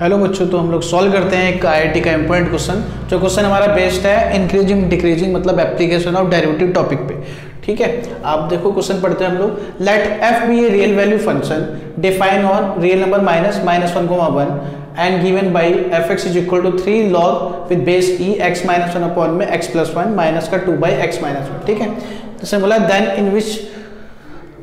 Hello बच्चों तो हम लोग सॉल्व करते हैं एक आईआईटी का इंपॉर्टेंट क्वेश्चन जो क्वेश्चन हमारा बेस्ड है इंक्रीजिंग डिक्रीजिंग मतलब एप्लीकेशन ऑफ़ डेरिवेटिव टॉपिक पे। ठीक है? आप देखो क्वेश्चन पढ़ते हैं हम लोग। Let F be A real value function define on real number minus minus one comma one and given by F x is equal to three log with base e x minus one upon में x plus one minus का two by x minus one ठीक है? जैसे बोला then in which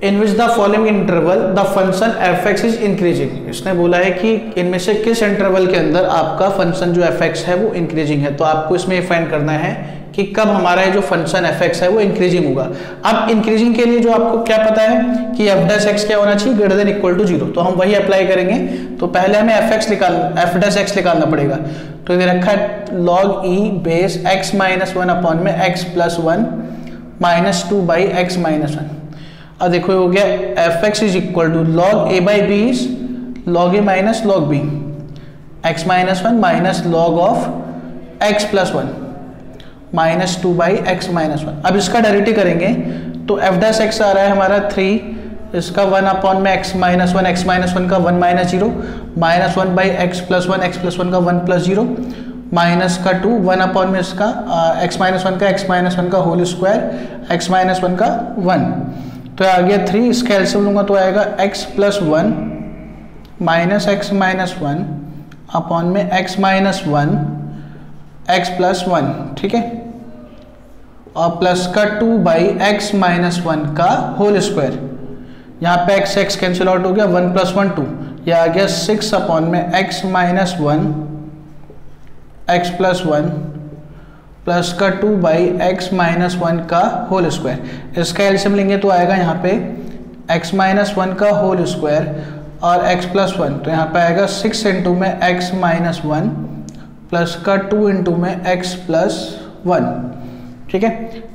in which the following interval the function F x is increasing इसने बोला है कि इनमें से किस इंटरवल के अंदर आपका फ़ंक्शन जो एफ़ एक्स है, वो इंक्रीजिंग है? तो आपको इसमें फाइंड करना है कि कब हमारा जो फ़ंक्शन एफ़ एक्स है, वो इंक्रीजिंग होगा। अब इंक्रीजिंग के लिए जो आपको क्या पता है कि एफ़ डस एक्स क्या होना चाहिए? Greater than equal to zero तो हम वही अप्लाई करेंगे। तो पहले हमें एफ़ एक्स निकाल एफ़ डस एक्स निकालना पड़ेगा। तो इधर रखा है log e base x minus one upon में x plus one minus two by x minus one अब देखो हो गया F x is equal to log A by B is log A minus log B x minus one minus log of x plus one minus two by x minus one अब इसका derivative करेंगे तो F dash x आ रहा है हमारा three इसका one upon में x minus one x minus one का one minus zero minus one by x plus one x plus one का वन प्लस ज़ीरो माइनस का टू वन अपॉन में इसका एक्स माइनस वन का x minus one का whole square x minus one का one तो आ गया थ्री इसका एल्सियम लूँगा तो आएगा x plus one minus x minus one upon में x minus one x plus one ठीक है? और प्लस का two by x minus one का होल स्क्वायर यहाँ पे एक्स एक्स कैंसिल आउट हो गया वन प्लस वन टू यह आ गया सिक्स अपॉन में x minus one x plus one plus का two by x minus one का होल स्क्वायर। इसका एल्सियम लेंगे तो आएगा यहाँ पे एक्स माइनस वन का होल स्क्वायर और एक्स प्लस वन। तो यहाँ पे आएगा सिक्स इंटू में एक्स माइनस वन प्लस का टू इंटू में एक्स प्लस वन। ठीक है?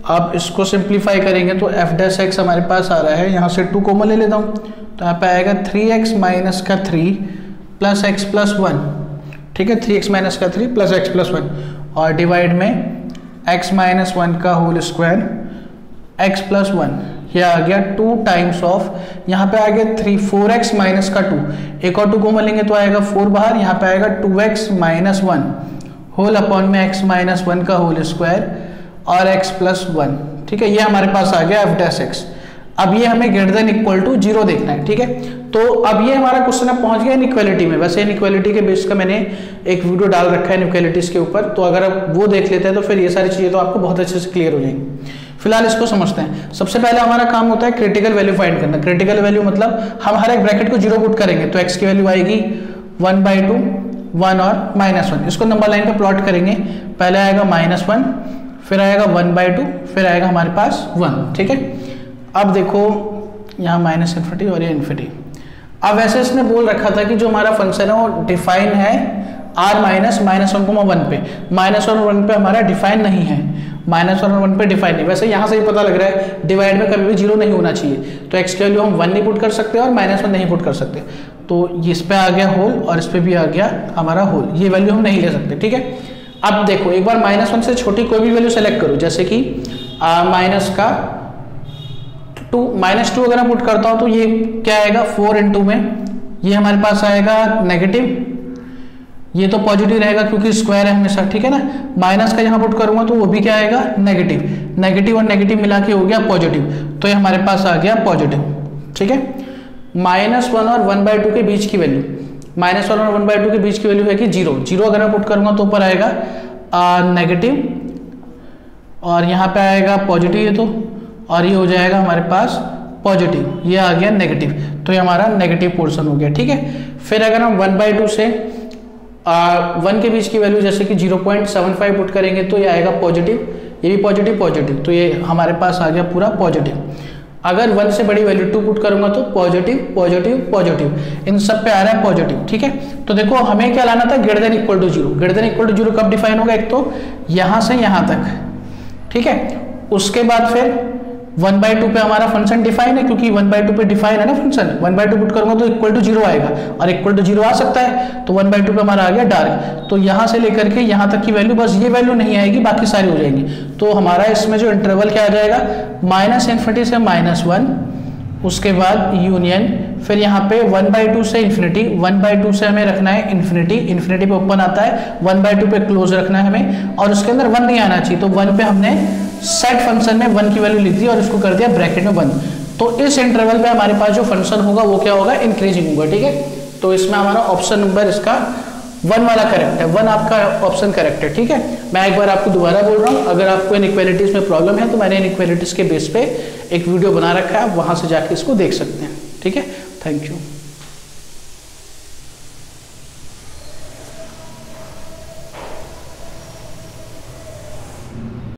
अब इसको सिंप्लीफाई करेंगे तो एफ़ डैस एक्स हमारे पास आ रहा है। यहाँ से टू कॉमन ले लेता हूँ। तो यहाँ पे आएगा थ्री एक्स माइनस का three plus x plus one. ठीक है? थ्री एक्स माइनस का three plus x plus one. और डिवाइड में x माइनस वन का whole square x plus one यह आ गया टू टाइम्स ऑफ़ यहाँ पे आ गया थ्री फोर एक्स माइनस का टू एक और टू को लेंगे तो आएगा फोर बाहर, यहाँ पे आएगा two x minus one whole upon में x माइनस वन का होल स्क्वायर और x प्लस वन ठीक है, ये हमारे पास आ गया एफ़ डैस एक्स अब ये हमें greater than equal to zero देखना है, ठीक है? तो अब ये हमारा क्वेश्चन अब पहुँच गया इनइक्वालिटी में। वैसे इनइक्वालिटी के बेस का मैंने एक वीडियो डाल रखा है इनइक्वालिटीज के ऊपर। तो अगर आप वो देख लेते हैं तो फिर ये सारी चीज़ें तो आपको बहुत अच्छे से क्लियर हो जाएँगी। फ़िलहाल इसको समझते हैं। सबसे पहले हमारा काम होता है क्रिटिकल वैल्यू फाइंड करना। क्रिटिकल वैल्यू मतलब हम हर एक ब्रैकेट को ज़ीरो पुट करेंगे तो एक्स की वैल्यू आएगी वन बाई टू वन और माइनस वन इसको नंबर लाइन पे प्लॉट करेंगे। पहले आएगा माइनस वन फिर आएगा वन बाई टू फिर आएगा हमारे पास वन ठीक है? अब देखो, यहाँ माइनस इन्फिटी और ये इन्फिटी अब वैसे इसने बोल रखा था कि जो हमारा फ़ंक्शन है वो डिफाइन है आर माइनस माइनस वन को वन पे। माइनस वन वन पे हमारा डिफाइन नहीं है। माइनस वन वन पे डिफाइन नहीं। वैसे यहाँ से ही पता लग रहा है डिवाइड में कभी भी ज़ीरो नहीं होना चाहिए। तो एक्स की वैल्यू हम वन नहीं पुट कर सकते और माइनस वन नहीं पुट कर सकते। तो इस पर आ गया होल और इस पर भी आ गया हमारा होल ये वैल्यू हम नहीं ले सकते, ठीक है? अब देखो, एक बार माइनस वन से छोटी कोई भी वैल्यू सेलेक्ट करो। जैसे कि माइनस का टू माइनस टू अगर मैं पुट करता हूँ तो ये क्या आएगा? फोर इंटू में। ये हमारे पास आएगा नेगेटिव ये तो पॉजिटिव रहेगा क्योंकि स्क्वायर है हमेशा, ठीक है ना? माइनस का यहाँ पुट करूँगा तो वो भी क्या आएगा? नेगेटिव नेगेटिव और नेगेटिव मिला के हो गया पॉजिटिव तो ये हमारे पास आ गया पॉजिटिव ठीक है? माइनस वन और वन बाई टू के बीच की वैल्यू माइनस वन और वन बाई टू के बीच की वैल्यू है कि ज़ीरो ज़ीरो अगर मैं पुट करूँगा तो ऊपर आएगा नेगेटिव और यहाँ पे आएगा पॉजिटिव ये तो। और ये हो जाएगा हमारे पास पॉजिटिव ये आ गया नेगेटिव तो ये हमारा नेगेटिव पोर्शन हो गया, ठीक है? फिर अगर हम वन बाई टू से वन के बीच की वैल्यू जैसे कि zero point seven five put करेंगे तो ये आएगा पॉजिटिव ये भी पॉजिटिव पॉजिटिव तो ये हमारे पास आ गया पूरा पॉजिटिव अगर वन से बड़ी वैल्यू टू पुट करूँगा तो पॉजिटिव पॉजिटिव पॉजिटिव इन सब पे आ रहा है पॉजिटिव ठीक है? तो देखो, हमें क्या लाना था? Greater than equal to zero greater than equal to zero कब डिफाइन होगा? एक तो यहाँ से यहाँ तक, ठीक है? उसके बाद फिर वन बाई टू पे हमारा फ़ंक्शन डिफाइन है, क्योंकि वन बाई टू पे डिफाइन है ना function one by two put करूँगा तो इक्वल टू ज़ीरो आएगा। और इक्वल टू ज़ीरो आ सकता है तो वन बाई टू पे हमारा आ गया डार्क तो यहाँ से लेकर के यहाँ तक की वैल्यू बस ये वैल्यू नहीं आएगी, बाकी सारी हो जाएँगी। तो हमारा इसमें जो इंटरवल क्या आ जाएगा? माइनस इन्फिनिटी से माइनस वन उसके बाद यूनियन फिर यहाँ पे वन बाई टू से इन्फिनिटी वन बाई टू से हमें रखना है इन्फिनिटी इन्फिनिटी पे ओपन आता है, वन बाई टू पे क्लोज रखना है हमें, और उसके अंदर वन नहीं आना चाहिए। तो वन पे हमने सेट फ़ंक्शन में वन की वैल्यू लिख दी और इसको कर दिया ब्रैकेट में वन तो इस इंटरवल पे हमारे पास जो फ़ंक्शन होगा, वो क्या होगा? इंक्रीजिंग होगा, ठीक है? तो इसमें हमारा ऑप्शन नंबर इसका वन वाला करेक्ट है। वन आपका ऑप्शन करेक्ट है, ठीक है? मैं एक बार आपको दोबारा बोल रहा हूँ, अगर आपको इनक्वेलिटीज में प्रॉब्लम है तो मैंने इनक्वेलिटीज के बेस पे एक वीडियो बना रखा है, आप वहाँ से जाके इसको देख सकते हैं, ठीक है? Thank you